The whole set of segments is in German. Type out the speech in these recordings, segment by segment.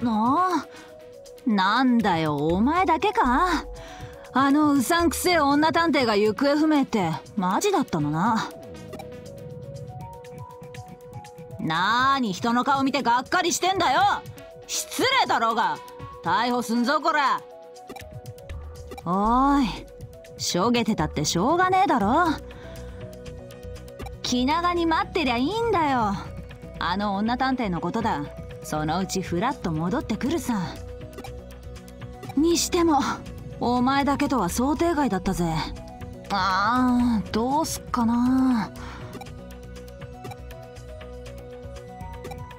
なあ。なんだよお前だけか。あのうさんくせえ女探偵が行方不明ってマジだったのな。なーに人の顔見てがっかりしてんだよ。失礼だろうが。逮捕すんぞこら。おい。しょげてたってしょうがねえだろ。気長に待ってりゃいいんだよ。あの女探偵のことだ。そのうちフラッと戻ってくるさ。にしてもお前だけとは想定外だったぜ。あーどうすっかな。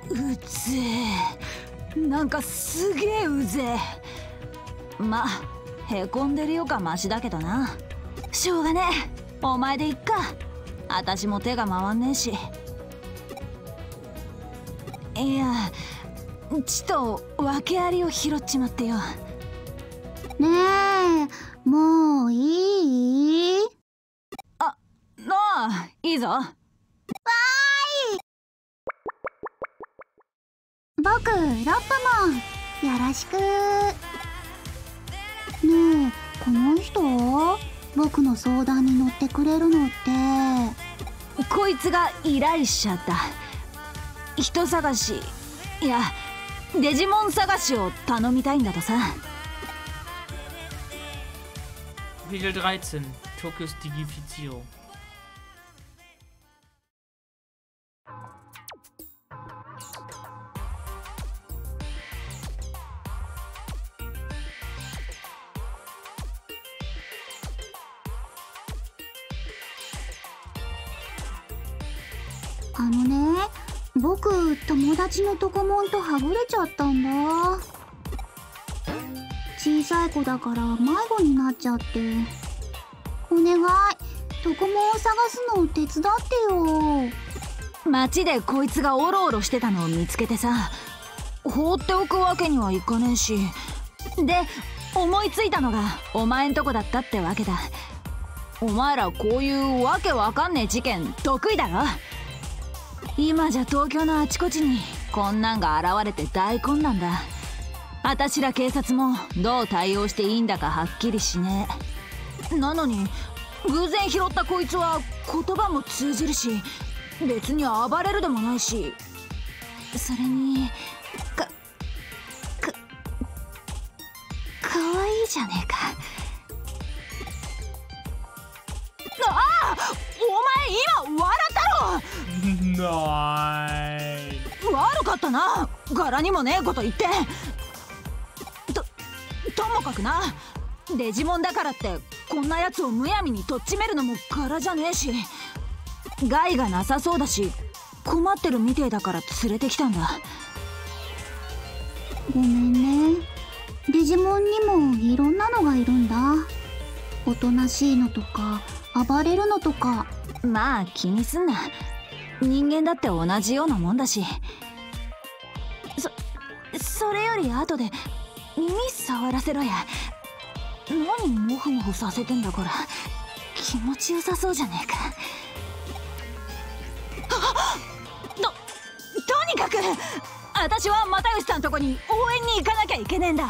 うぜえ。なんかすげえうぜえ。まあへこんでるよかマシだけどな。しょうがねえ。お前でいっか。私も手が回んねえし。いやちと訳ありを拾っちまってよ。ねえもういい？あなあいいぞ。わーい僕ロップモンよろしく。ねえこの人？僕の相談に乗ってくれるのって。こいつが依頼者だ。人探し。いやデジモン探しを頼みたいんだとさ Regel 13. Tokyos Digifizierung. 達のトコモンとはぐれちゃったんだ。小さい子だから迷子になっちゃって。お願い。トコモンを探すのを手伝ってよ。街でこいつがオロオロしてたのを見つけてさ。放っておくわけにはいかねえし。で思いついたのがお前んとこだったってわけだ。お前らこういうわけわかんねえ事件得意だろ。今じゃ東京のあちこちにこんなんが現れて大混乱だ。あたしら警察もどう対応していいんだかはっきりしねえ。なのに偶然拾ったこいつは言葉も通じるし別に暴れるでもないし。それにかかかわいいじゃねえか。ああお前今笑ったろ！う悪かったな。柄にもねえこと言って。とともかくな。デジモンだからってこんなやつをむやみにとっちめるのも柄じゃねえし。害がなさそうだし困ってるみてえだから連れてきたんだ。ごめんね。デジモンにもいろんなのがいるんだ。おとなしいのとか暴れるのとか。まあ気にすんな人間だって同じようなもんだし。そそれより後で耳触らせろや。何モフモフさせてんだこら。気持ちよさそうじゃねえか。あととにかく私は又吉さんとこに応援に行かなきゃいけねえんだ。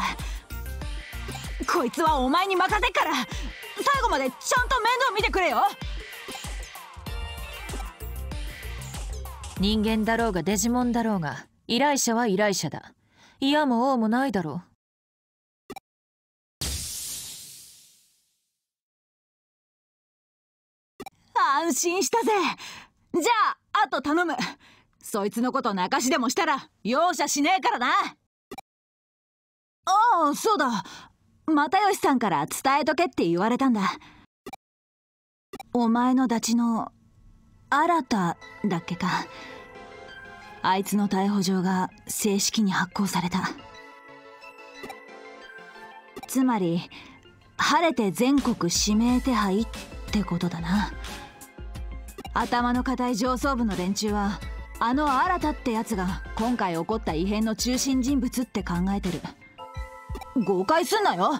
こいつはお前に任せっから。最後までちゃんと面倒見てくれよ。人間だろうがデジモンだろうが依頼者は依頼者だ。嫌も王もないだろう。安心したぜ。じゃああと頼む。そいつのこと泣かしでもしたら容赦しねえからな。ああそうだ。又吉さんから伝えとけって言われたんだ。お前のダチの新ただっけか。あいつの逮捕状が正式に発行された。つまり晴れて全国指名手配ってことだな。頭の固い上層部の連中はあの新たってやつが今回起こった異変の中心人物って考えてる。誤解すんなよ。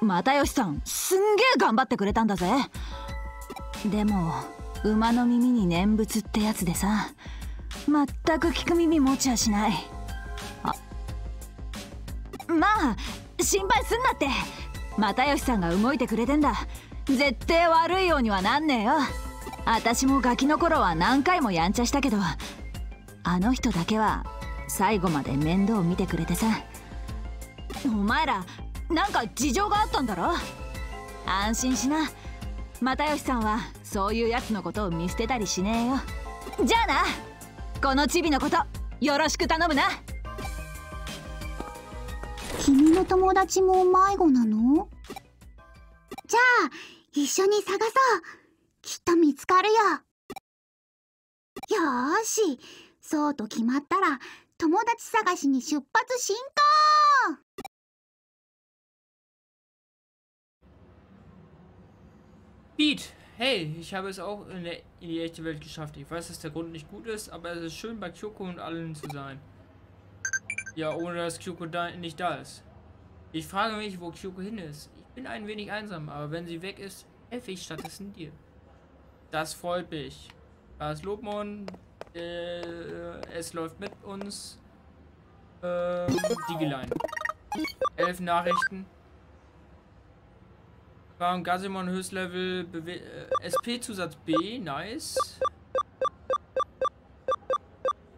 又吉さんすんげえ頑張ってくれたんだぜ。でも馬の耳に念仏ってやつでさ。全く聞く耳持ちやしない。あ。まあ心配すんなって。又吉さんが動いてくれてんだ。絶対悪いようにはなんねえよ。私もガキの頃は何回もやんちゃしたけど。あの人だけは最後まで面倒見てくれてさ。お前らなんか事情があったんだろ？安心しな。又吉さんはそういうやつのことを見捨てたりしねえよ。じゃあなこのチビのことよろしく頼むな。君の友達も迷子なの？じゃあ一緒に探そう。きっと見つかるよ。よーし。そうと決まったら友達探しに出発進行。Pete, hey, ich habe es auch in, der, in die echte Welt geschafft. Ich weiß, dass der Grund nicht gut ist, aber es ist schön, bei Kyoko und allen zu sein. Ja, ohne dass Kyoko da, nicht da ist. Ich frage mich, wo Kyoko hin ist. Ich bin ein wenig einsam, aber wenn sie weg ist, helfe ich stattdessen dir. Das freut mich. Da ist Lobmon. Äh, es läuft mit uns. Ähm, Digelein. Elf Nachrichten. War Gasimon Höchstlevel Bewe äh, SP-Zusatz B, nice.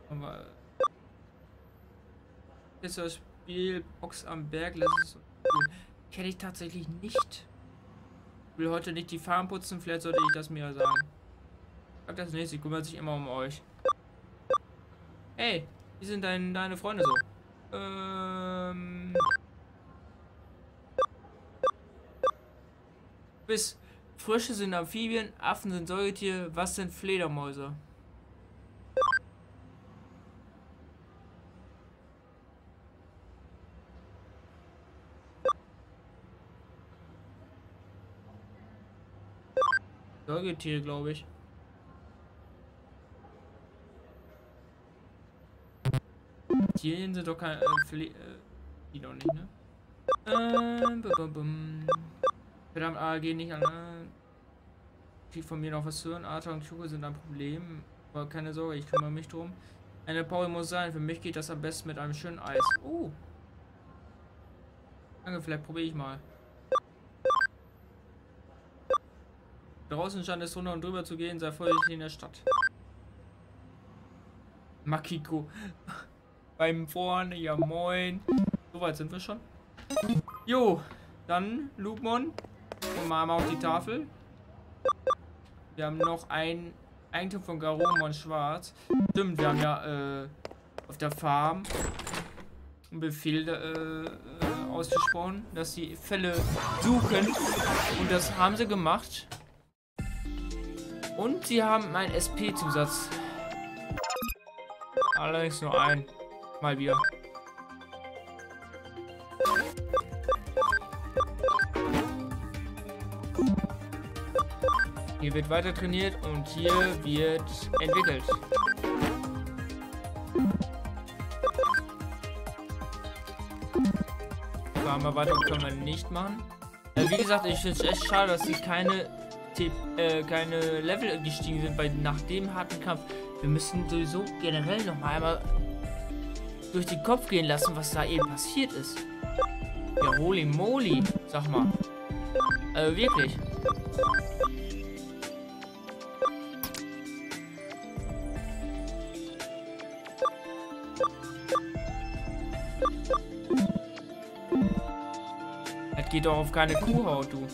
Aber ist das Spiel Box am Berg, lass es kenne ich tatsächlich nicht. Ich will heute nicht die Farm putzen, vielleicht sollte ich das mir sagen. Sag das nicht, sie kümmert sich immer um euch. Hey, wie sind dein, deine Freunde so? Ähm. Bis Frösche sind Amphibien, Affen sind Säugetiere, was sind Fledermäuse? Säugetiere, glaube ich. Tierchen sind doch keine äh, äh, die doch nicht, ne? Ähm, bum, bum. Verdammt, AG nicht an. Viel von mir noch was hören. Arthur und Kyoko sind ein Problem. Aber keine Sorge, ich kümmere mich drum. Eine Pause muss sein. Für mich geht das am besten mit einem schönen Eis. Oh. Danke, vielleicht probiere ich mal. Draußen stand es runter und drüber zu gehen, sei vorsichtig in der Stadt. Makiko. Beim Vorne, ja moin. Soweit sind wir schon. Jo, dann Lupmon. Mama auf die Tafel. Wir haben noch ein Eigentum von Garomon Schwarz. Stimmt, wir haben ja äh, auf der Farm einen Befehl äh, äh, ausgesprochen, dass sie Fälle suchen. Und das haben sie gemacht. Und sie haben einen SP-Zusatz. Allerdings nur ein. Mal wieder. Hier wird weiter trainiert und hier wird entwickelt. Weiter, können wir nicht machen. Äh, wie gesagt, ich finde es echt schade, dass sie keine, äh, keine Level gestiegen sind, weil nach dem harten Kampf, wir müssen sowieso generell noch mal einmal durch den Kopf gehen lassen, was da eben passiert ist. Ja, holy moly, sag mal. Also wirklich. Geht doch auf keine Kuhhaut, du.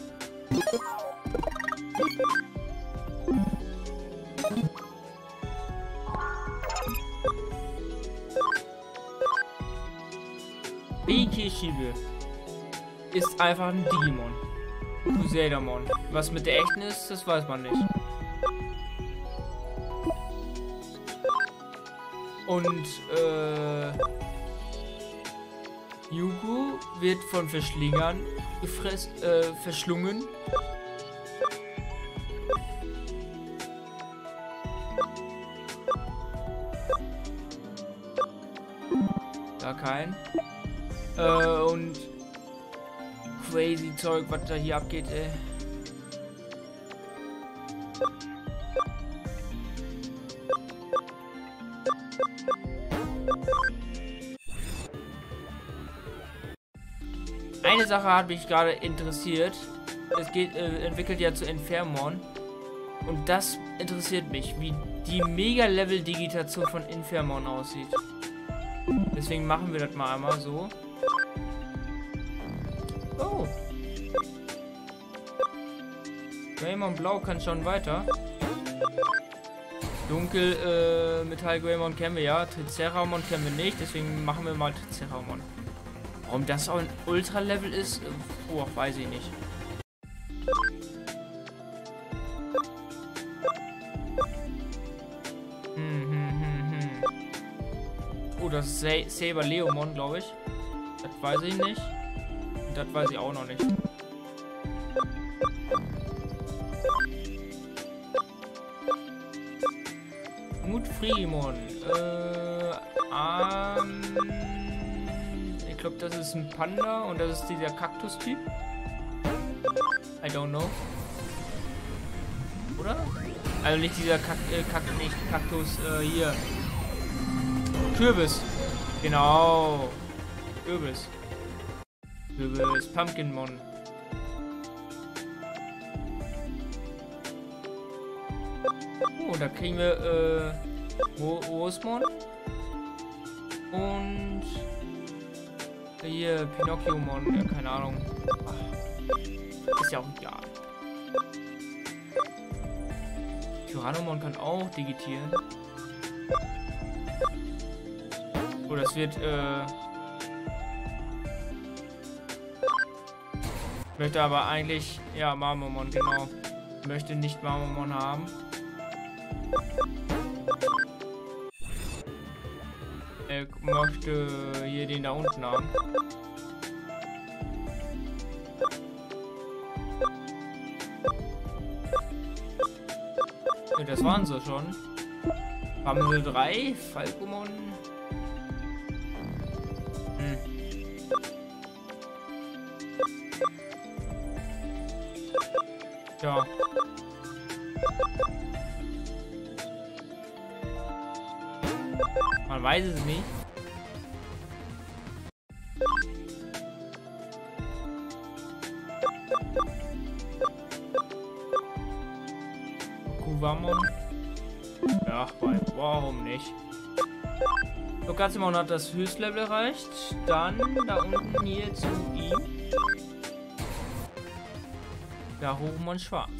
Bikishibe ist einfach ein Digimon. Crusadermon. Was mit der echten ist, das weiß man nicht. Und, äh... Wird von Verschlingern gefressen, äh, verschlungen. Da kein. Äh, und crazy Zeug, was da hier abgeht, ey. Eine Sache hat mich gerade interessiert. Es geht, äh, entwickelt ja zu Infermon. Und das interessiert mich, wie die Mega-Level-Digitation von Infermon aussieht. Deswegen machen wir das mal einmal so. Oh. Greymon Blau kann schon weiter. Dunkel, äh, Metall Greymon kennen wir ja. Triceramon kennen wir nicht, deswegen machen wir mal Triceramon. Warum das auch ein Ultra-Level ist, oh, weiß ich nicht. Hm, hm, hm, hm. Oh, das ist Sa Saber Leomon, glaube ich. Das weiß ich nicht. Und das weiß ich auch noch nicht. Mut Frimon. Äh, ich glaube, das ist ein Panda und das ist dieser Kaktus-Typ. I don't know. Oder? Also nicht dieser Kak äh, Kak nicht Kaktus, äh, hier. Kürbis. Genau. Kürbis. Kürbis. Pumpkinmon. Oh, da kriegen wir, äh, Rosmon. Und hier Pinocchio-Mon, ja, keine Ahnung. Ist ja auch egal. Tyrannomon kann auch digitieren. Oh, das wird, äh... Möchte aber eigentlich... Ja, Marmormon, genau. Möchte nicht Marmormon haben. Möchte hier den da unten haben. Ja, das waren sie schon. Haben wir drei? Falcomon? Hm. Ja. Man weiß es nicht. Kuvamon. Ja, warum nicht? Lokazimon hat das Höchstlevel erreicht. Dann da unten hier zu ihm. Ja, Hochmon schwarz.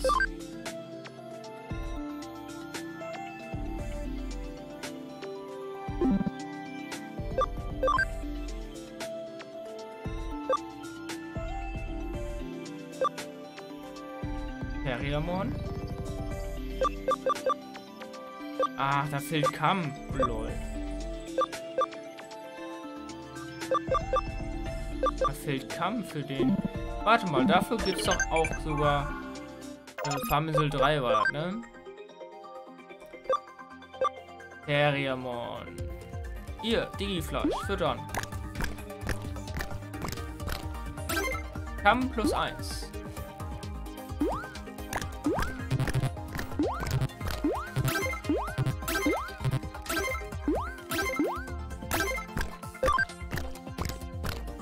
Ach, da fehlt Kamm. Lol. Da fehlt Kamm für den. Warte mal, dafür gibt es doch auch sogar äh, Farminsel 3 war das, ne? Terriamon. Hier, Digiflash, füttern. Kamm plus 1.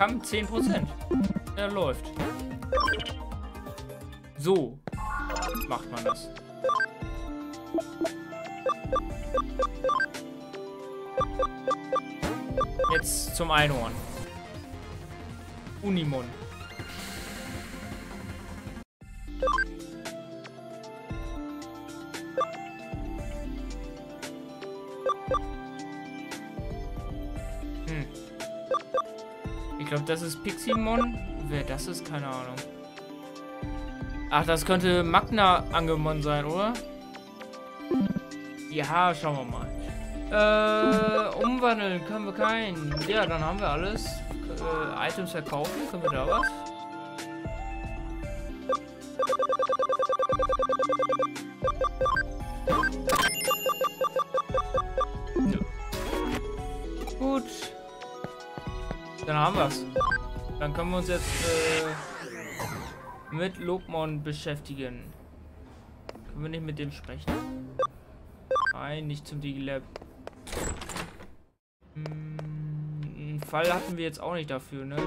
Kamm 10%. Er läuft. So macht man das. Jetzt zum Einhorn. Unimon. Glaube, das ist Piximon. Wer das ist, keine Ahnung. Ach, das könnte Magna Angemon sein, oder? Ja, schauen wir mal. Äh, umwandeln können wir keinen. Ja, dann haben wir alles. Äh, Items verkaufen, können wir da was? können wir uns jetzt äh, mit Lobmon beschäftigen. Können wir nicht mit dem sprechen? Nein, nicht zum Digilab. Hm, einen Fall hatten wir jetzt auch nicht dafür, ne?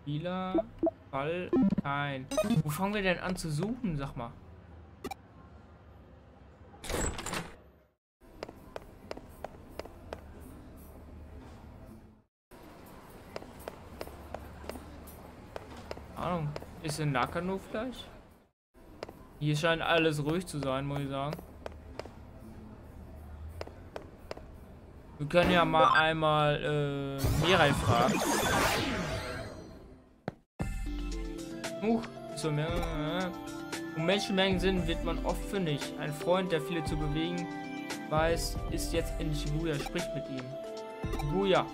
Spieler, Fall, nein. Wo fangen wir denn an zu suchen, sag mal? In Nakano vielleicht? Hier scheint alles ruhig zu sein, muss ich sagen. Wir können ja mal einmal äh, Mirai fragen. Huch, so mehr. Wo Menschenmengen sind, wird man oft fündig. Ein Freund, der viele zu bewegen weiß, ist jetzt in Shibuya. Spricht mit ihm. Shibuya.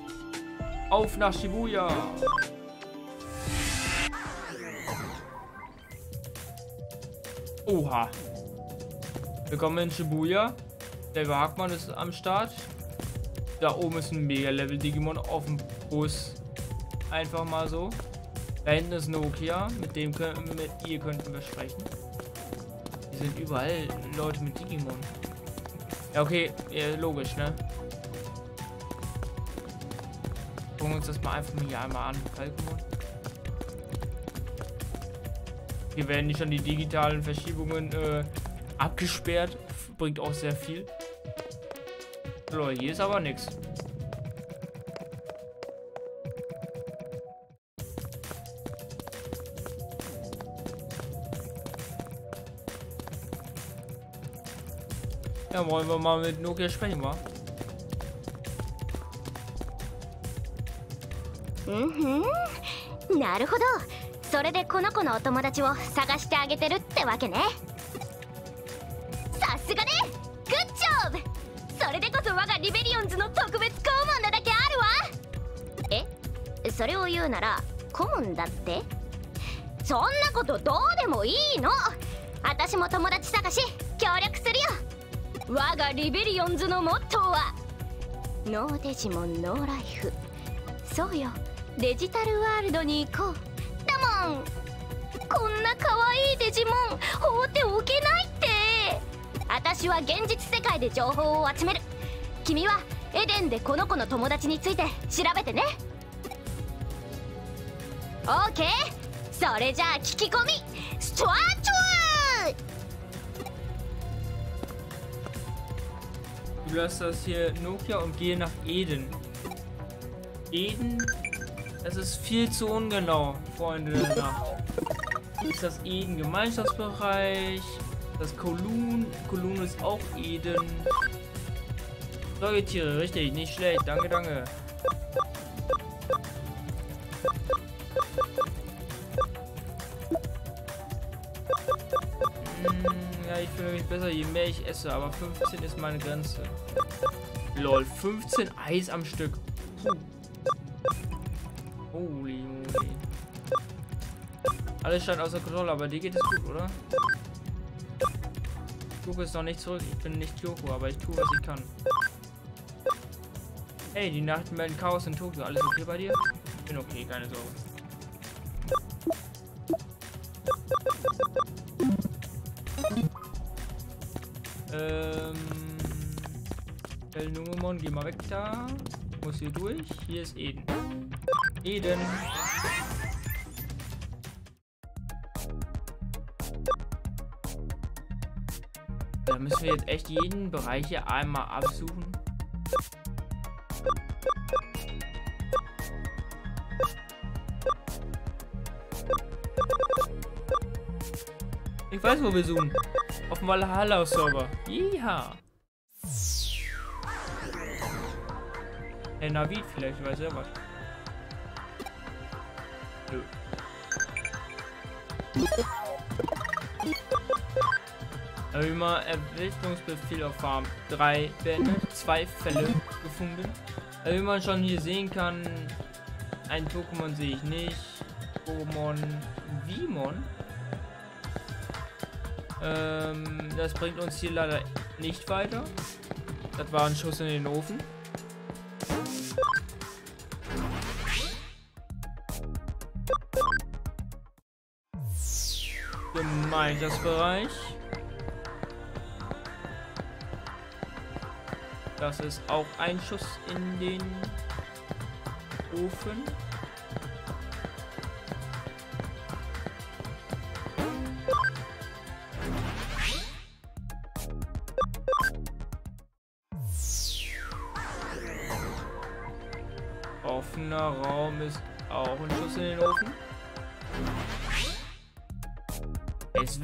Auf nach Shibuya. Oha. Willkommen in Shibuya. Der Wagmann ist am Start. Da oben ist ein Mega-Level-Digimon auf dem Bus. Einfach mal so. Da hinten ist Nokia. Mit dem können mit ihr könnten wir sprechen. Hier sind überall Leute mit Digimon. Ja, okay. Ja, logisch, ne? Gucken wir uns das mal einfach mal hier einmal an. Falkenmon. Hier werden nicht schon die digitalen Verschiebungen äh, abgesperrt. Bringt auch sehr viel. Lol, hier ist aber nichts. Ja, wollen wir mal mit Nokia sprechen, wa? うんふんなるほど それでこの子のお友達を探してあげてるってわけね。さすがね！グッジョブそれでこそ我がリベリオンズの特別顧問なだけあるわ！え？それを言うなら顧問だって？そんなことどうでもいいの！私も友達探し協力するよ！我がリベリオンズのモットーはノーデジモンノーライフ。そうよ。デジタルワールドに行こう。だもん。こんな可愛いデジモン放っておけないって。私は現実世界で情報を集める。君はエデンでこの子の友達について調べてね。オーケーそれじゃあ聞き込み。スター Du lässt das hier Nokia und gehe nach Eden. Eden? Das ist viel zu ungenau, Freunde der Nacht. Ist das Eden Gemeinschaftsbereich? Das Kolun. Kolun ist auch Eden. Säugetiere, richtig, nicht schlecht. Danke, danke. Hm, ja, ich fühle mich besser, je mehr ich esse, aber 15 ist meine Grenze. Lol, 15 Eis am Stück. Puh. Holy moly. Alles scheint außer Kontrolle, aber dir geht es gut, oder? Kyoko ist noch nicht zurück. Ich bin nicht Kyoko, aber ich tue, was ich kann. Hey, die Nachrichten melden Chaos in Tokio. Alles okay bei dir? Ich bin okay, keine Sorge. Ähm. El Numemon, geh mal weg da. Muss hier durch. Hier ist Eden. Eden. Da müssen wir jetzt echt jeden Bereich hier einmal absuchen. Ich weiß, wo wir suchen. Auf dem Valhalla-Server. Ja. Hey, Navid vielleicht, weiß er was. Mal Errichtungsbefehl auf Farm 3 beendet, zwei Fälle gefunden. Wie man schon hier sehen kann, ein Pokémon sehe ich nicht. Pokémon Vimon. Ähm, das bringt uns hier leider nicht weiter. Das war ein Schuss in den Ofen. Im Meistersbereich. Das ist auch ein Schuss in den Ofen. Offener Raum ist auch ein Schuss in den Ofen. Es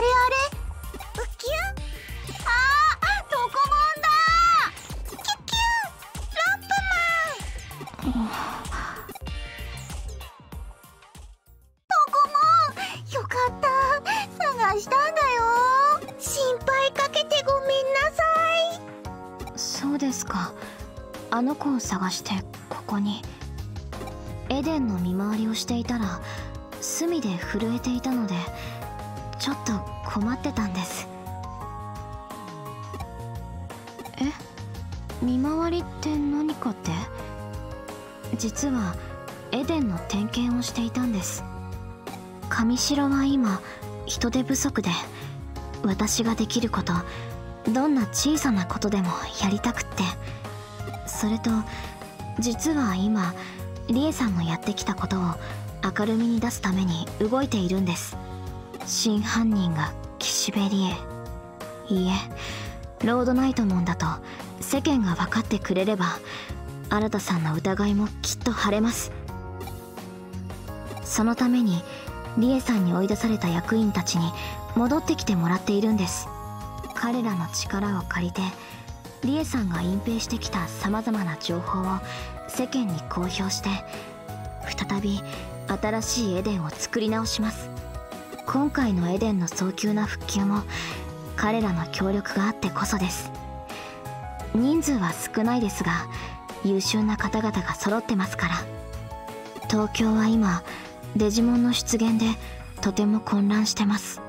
れあれウキュンああドコモンだキュッキュンラップマン。ドコモンよかった。探したんだよ心配かけてごめんなさい。そうですか。あの子を探してここに。エデンの見回りをしていたら隅で震えていたのでちょっと困ってたんです。え？見回りって何かって？実はエデンの点検をしていたんです。上城は今人手不足で私ができることどんな小さなことでもやりたくって。それと実は今リエさんのやってきたことを明るみに出すために動いているんです。真犯人が岸辺理恵いいえロードナイトモンだと世間が分かってくれれば新田さんの疑いもきっと晴れます。そのためにリエさんに追い出された役員たちに戻ってきてもらっているんです。彼らの力を借りてリエさんが隠蔽してきた様々な情報を世間に公表して再び新しいエデンを作り直します。今回のエデンの早急な復旧も彼らの協力があってこそです。人数は少ないですが優秀な方々が揃ってますから。東京は今デジモンの出現でとても混乱してます。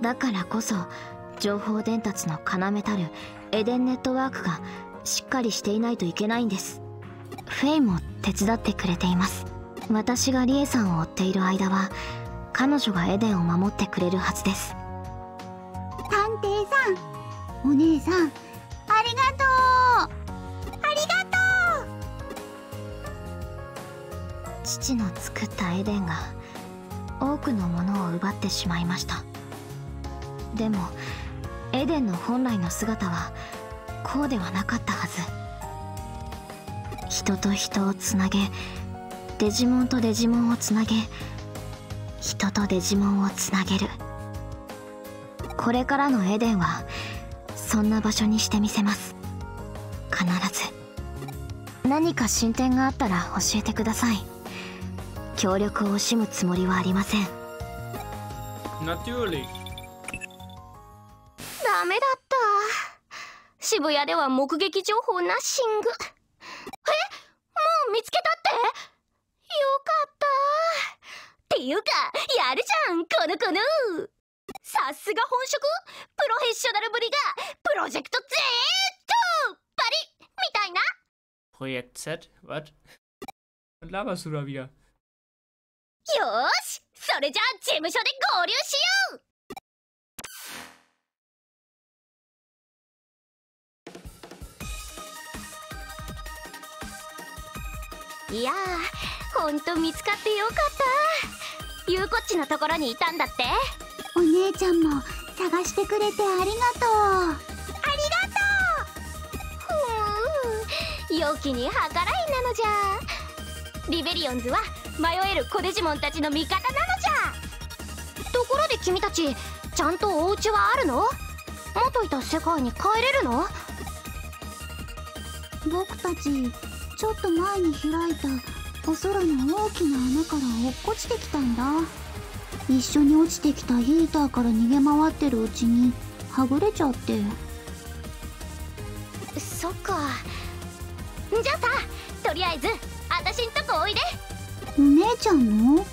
だからこそ情報伝達の要たるエデンネットワークがしっかりしていないといけないんです。フェイも手伝ってくれています。私がリエさんを追っている間は彼女がエデンを守ってくれるはずです。探偵さんお姉さんありがとう。ありがとう。父の作ったエデンが多くのものを奪ってしまいました。でもエデンの本来の姿はこうではなかったはず。人と人をつなげデジモンとデジモンをつなげ人とデジモンをつなげる。これからのエデンはそんな場所にしてみせます。必ず。何か進展があったら教えてください。協力を惜しむつもりはありません。Natürlich. ダメだった。渋谷では目撃情報ナッシングえもう見つけたってよかったっていうかやるじゃんこの子のさすが本職？プロフェッショナルぶりがプロジェクト Z バリみたいな Projekt Z? Was? Was laberst du da wieder? よーしそれじゃあ事務所で合流しよういやーほんと見つかってよかったゆうこっちのところにいたんだって。お姉ちゃんも探してくれてありがとう。ありがふー良きに計らいなのじゃ。リベリオンズは迷える小デジモンたちの味方なのじゃ。ところで君たちちゃんとお家はあるの？元いた世界に帰れるの？とう僕たちちょっと前に開いたお空の大きな穴から落っこちてきたんだ。一緒に落ちてきたヒーターから逃げ回ってるうちにはぐれちゃって。そっか。じゃあさとりあえず私んとこおいで。お姉ちゃんの？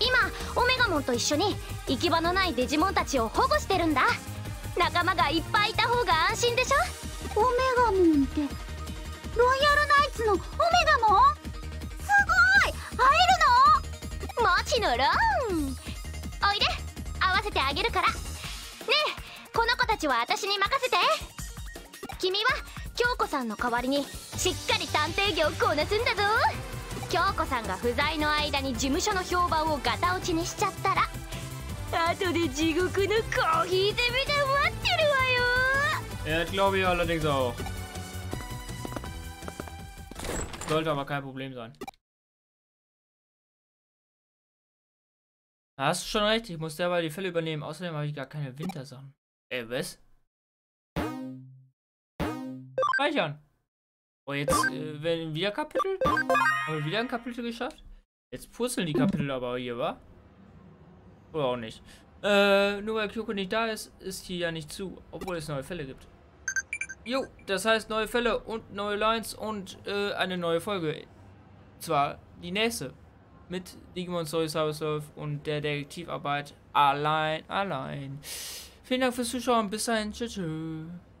今オメガモンと一緒に行き場のないデジモンたちを保護してるんだ。仲間がいっぱいいた方が安心でしょ。オメガモンってロイヤルナイツのオメえるのもちのろん。おいで。合わせてあげるから。ねえこの子たちは私に任せて。君は京子さんの代わりにしっかり探偵業をこなすんだぞ京子さんが不在の間に事務所の評判をガタ落ちにしちゃったら。後で地獄のコーヒーゼミで待ってるわよ。Ja, glaube ich allerdings auch. Sollte aber kein Problem sein. Hast du schon recht, ich muss derweil die Fälle übernehmen. Außerdem habe ich gar keine Wintersachen. Ey, was? Speichern. Oh, jetzt äh, werden wieder Kapitel? Haben wir wieder ein Kapitel geschafft? Jetzt purzeln die Kapitel aber hier, wa? Oder auch nicht. Äh, nur weil Kyoko nicht da ist, ist hier ja nicht zu, obwohl es neue Fälle gibt. Jo, das heißt neue Fälle und neue Lines und äh, eine neue Folge. Zwar die nächste. Mit Digimon Story Cybersurf und der Detektivarbeit allein, allein. Vielen Dank fürs Zuschauen. Bis dahin. Tschüss. tschüss.